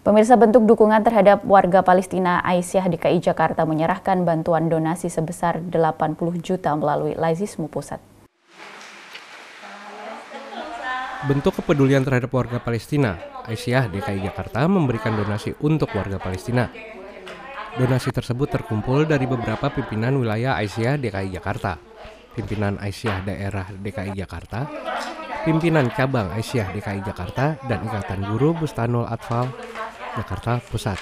Pemirsa bentuk dukungan terhadap warga Palestina Aisyah DKI Jakarta menyerahkan bantuan donasi sebesar 80 juta melalui Lazismu Pusat. Bentuk kepedulian terhadap warga Palestina, Aisyah DKI Jakarta memberikan donasi untuk warga Palestina. Donasi tersebut terkumpul dari beberapa pimpinan wilayah Aisyah DKI Jakarta, pimpinan Aisyah daerah DKI Jakarta, pimpinan cabang Aisyah DKI Jakarta, dan Ikatan Guru Bustanul Atfal Jakarta Pusat,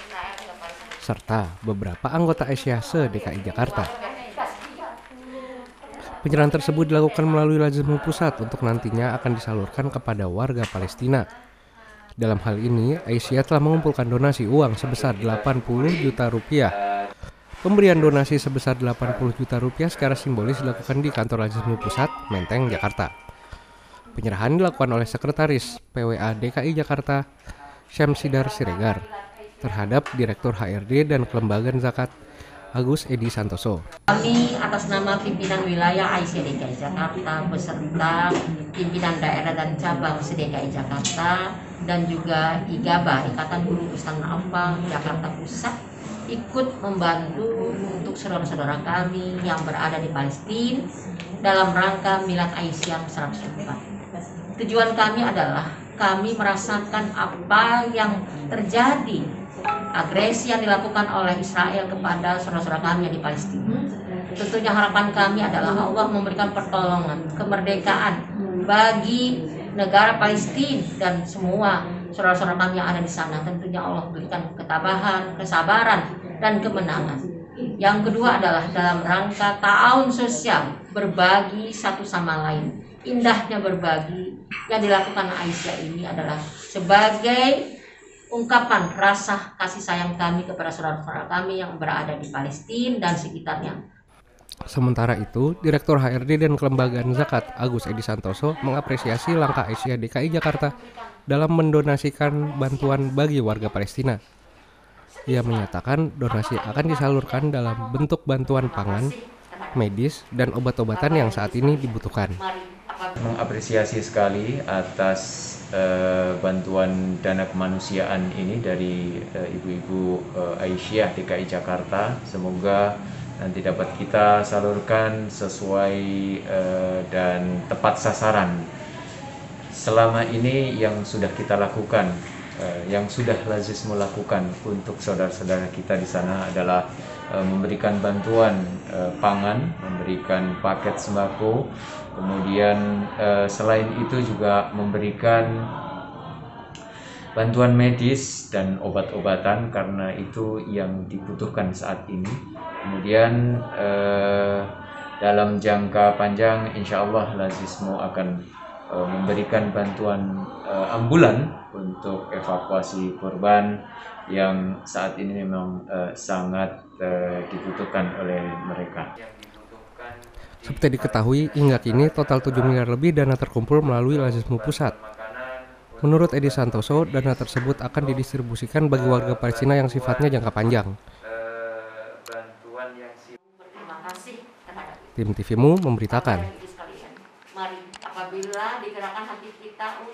serta beberapa anggota Aisyah se-DKI Jakarta. Penyerahan tersebut dilakukan melalui Lazim Pusat untuk nantinya akan disalurkan kepada warga Palestina. Dalam hal ini, Aisyah telah mengumpulkan donasi uang sebesar 80 juta rupiah. Pemberian donasi sebesar 80 juta rupiah secara simbolis dilakukan di kantor Lazim Pusat, Menteng, Jakarta. Penyerahan dilakukan oleh Sekretaris PWA DKI Jakarta, Syamsidar Siregar terhadap Direktur HRD dan Kelembagaan Zakat Agus Edi Santoso. Kami atas nama pimpinan wilayah ICDKI Jakarta beserta pimpinan daerah dan cabang CDKI Jakarta dan juga IGABA Ikatan Guru Ustaz Alfa Jakarta Pusat ikut membantu untuk saudara-saudara kami yang berada di Palestina dalam rangka Milad Aisyah 104. Tujuan kami adalah kami merasakan apa yang terjadi agresi yang dilakukan oleh Israel kepada saudara-saudara kami di Palestina. Tentunya harapan kami adalah Allah memberikan pertolongan, kemerdekaan bagi negara Palestina dan semua saudara-saudara kami yang ada di sana. Tentunya Allah berikan ketabahan, kesabaran, dan kemenangan. Yang kedua adalah dalam rangka tahun sosial berbagi satu sama lain. Indahnya berbagi yang dilakukan Aisyah ini adalah sebagai ungkapan rasa kasih sayang kami kepada saudara-saudara kami yang berada di Palestina dan sekitarnya. Sementara itu, Direktur HRD dan Kelembagaan Zakat Agus Edi Santoso mengapresiasi langkah Aisyah DKI Jakarta dalam mendonasikan bantuan bagi warga Palestina. Ia menyatakan donasi akan disalurkan dalam bentuk bantuan pangan, medis, dan obat-obatan yang saat ini dibutuhkan mengapresiasi sekali atas uh, bantuan dana kemanusiaan ini dari uh, ibu-ibu uh, Aisyah DKI Jakarta. Semoga nanti dapat kita salurkan sesuai uh, dan tepat sasaran. Selama ini yang sudah kita lakukan, uh, yang sudah Lazis melakukan untuk saudara-saudara kita di sana adalah uh, memberikan bantuan uh, pangan, memberikan paket sembako, Kemudian eh, selain itu juga memberikan bantuan medis dan obat-obatan karena itu yang dibutuhkan saat ini. Kemudian eh, dalam jangka panjang insya Allah Lazismo akan eh, memberikan bantuan eh, ambulan untuk evakuasi korban yang saat ini memang eh, sangat eh, dibutuhkan oleh mereka. Seperti diketahui, hingga kini total 7 miliar lebih dana terkumpul melalui Lazismu Pusat. Menurut Edi Santoso, dana tersebut akan didistribusikan bagi warga Palestina yang sifatnya jangka panjang. Tim TVMU memberitakan. Apabila digerakkan hati kita